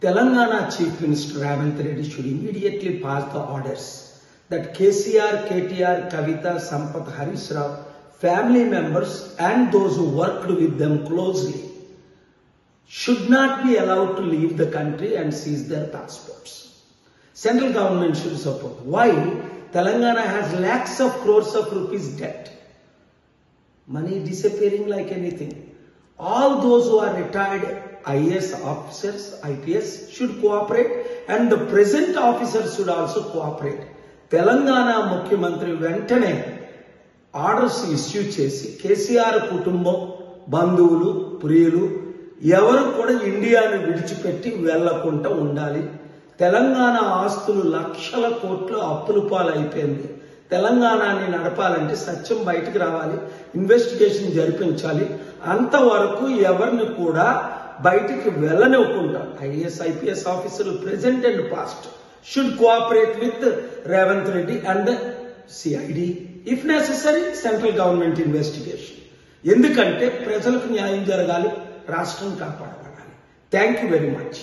Telangana Chief Minister Ravant Reddy should immediately pass the orders that KCR, KTR, Kavita, Sampath, Harish Rao, family members and those who worked with them closely should not be allowed to leave the country and seize their passports. Central government should support. Why? Telangana has lakhs of crores of rupees debt. Money disappearing like anything. All those who are retired IAS officers IPS should cooperate and the present officers should also cooperate Telangana ముఖ్యమంత్రి వెంటనే orders issue చేసి కేసీఆర్ కుటుంబం బంధువులు ప్రియులు ఎవరు కూడా ఇండియాను విడిచిపెట్టి వెళ్ళకుండా ఉండాలి. తెలంగాణ ఆస్తులు లక్షల కోట్ల అప్పులు పాలైపోయింది. తెలంగాణని నడపాలంటే సత్యం బయటకు రావాలి ఇన్వెస్టిగేషన్ జరిపించాలి. అంతవరకు ఎవరిని కూడా బయటికి వెళ్ళనివ్వకుండా ఐఏఎస్ ఐపీఎస్ ఆఫీసర్లు present and past should cooperate with Revanth Reddy and CID if necessary central government investigation ఎందుకంటే ప్రజలకు న్యాయం జరగాలి రాష్ట్రం కాపాడబడాలి. Thank you very much